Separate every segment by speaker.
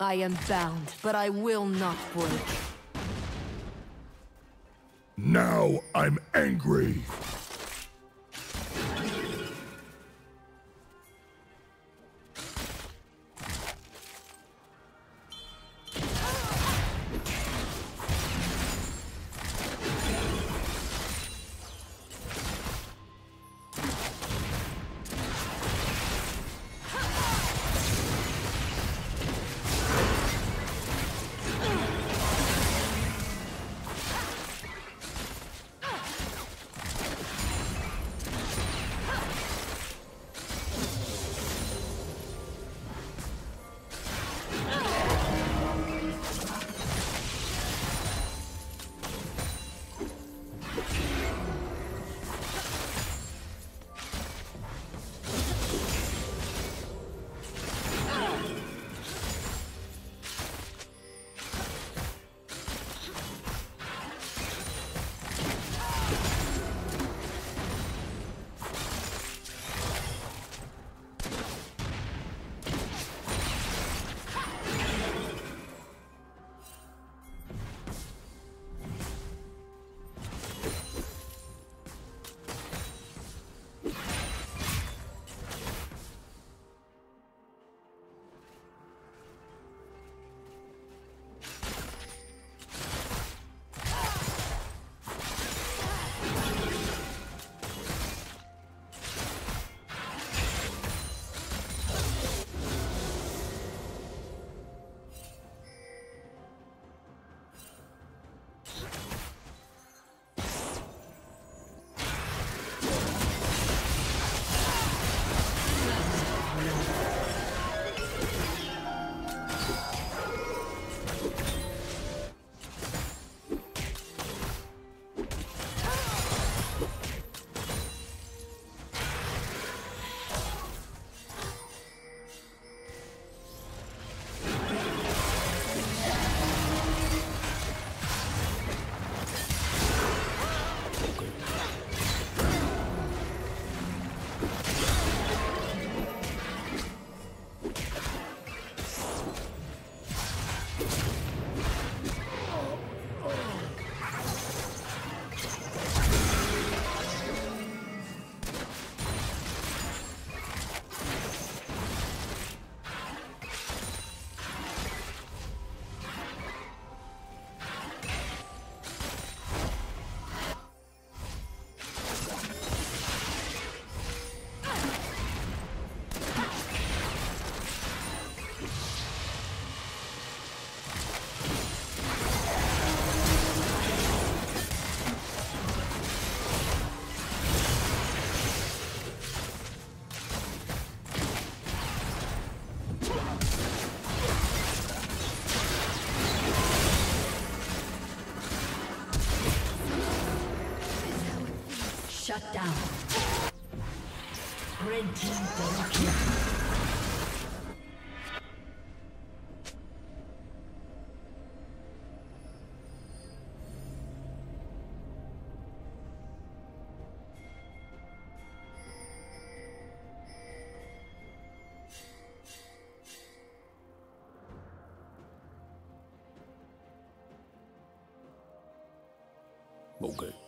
Speaker 1: I am bound, but I will not break.
Speaker 2: Now I'm angry.
Speaker 1: Shut down. Red team double kill.
Speaker 3: Okay.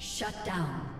Speaker 1: Shut down.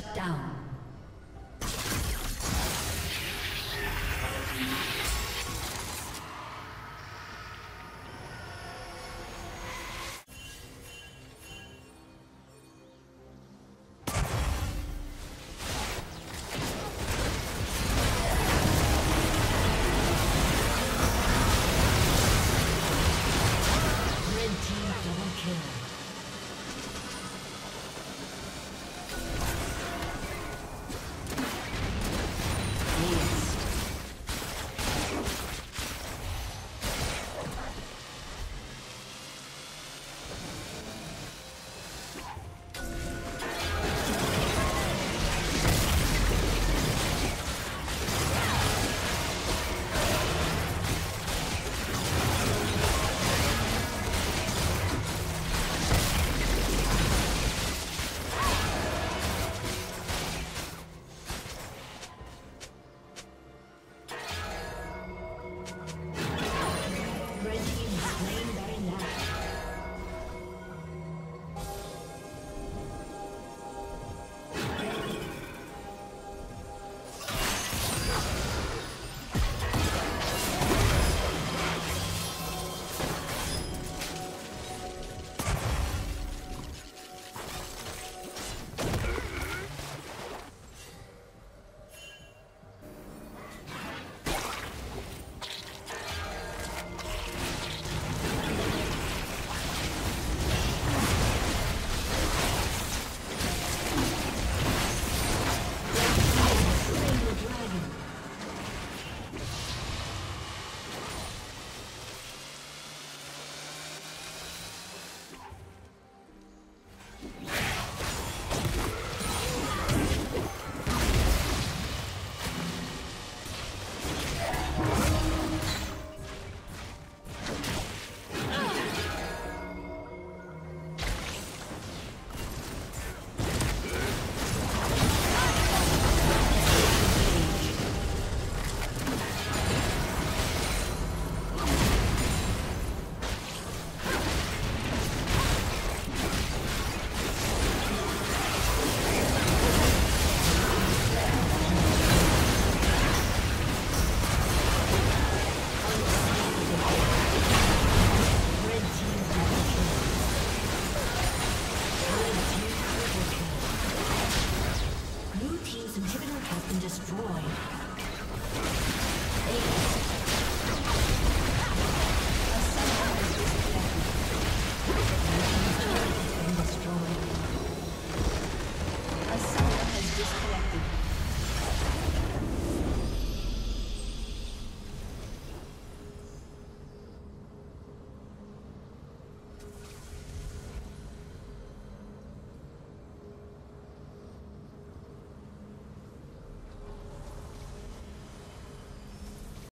Speaker 1: Shut down.